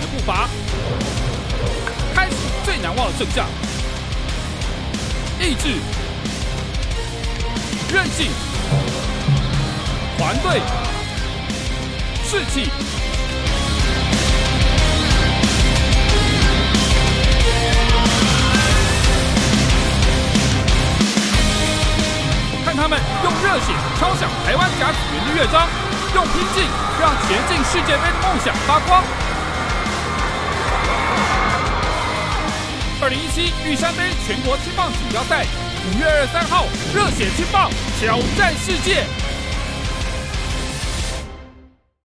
的步伐，开始最难忘的胜仗。意志、韧性、团队、士气。看他们用热血敲响台湾甲子园的乐章，用拼劲让前进世界杯的梦想发光。零一七玉山杯全国青棒锦标赛，五月二十三号，热血青棒挑战世界。